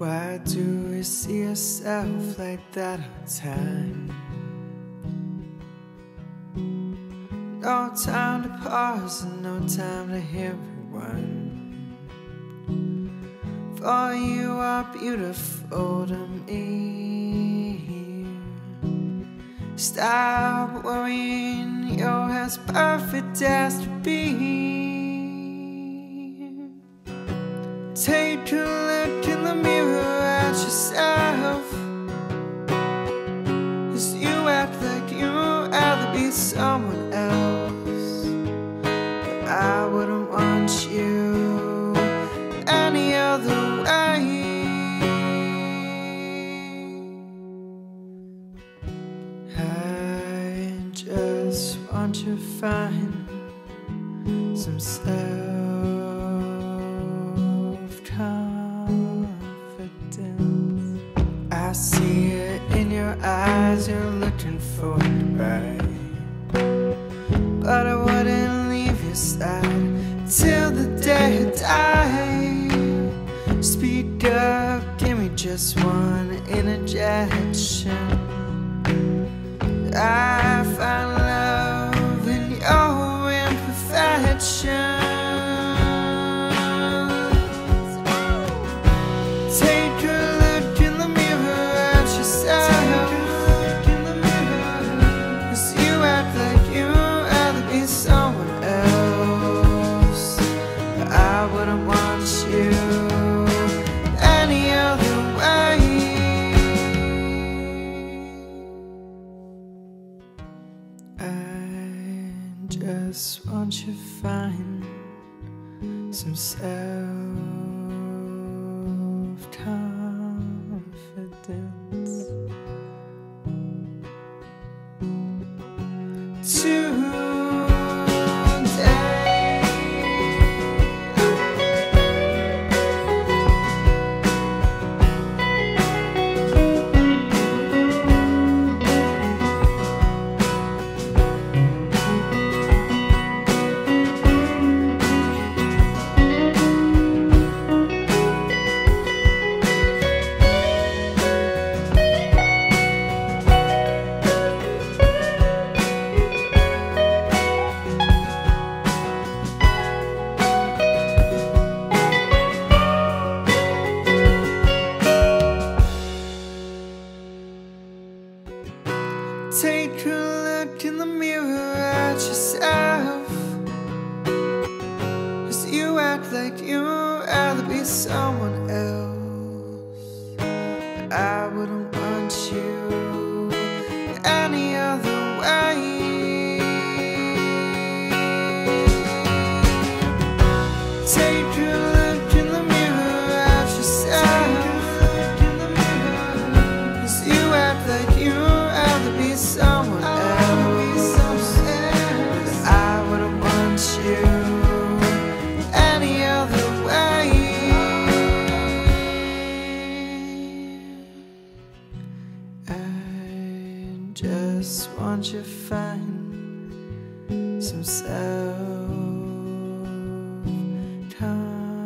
Why do you see yourself like that all the time? No time to pause and no time to hear rewind. For you are beautiful to me. Stop worrying, you're as perfect as to be. Take a to find some self confidence. I see it in your eyes, you're looking for it right. But I wouldn't leave your side till the day I die. Speak up, give me just one interjection. I find just want you find some self Take a look in the mirror at yourself. Cause you act like you'd rather be someone else. Just want you find some self confidence.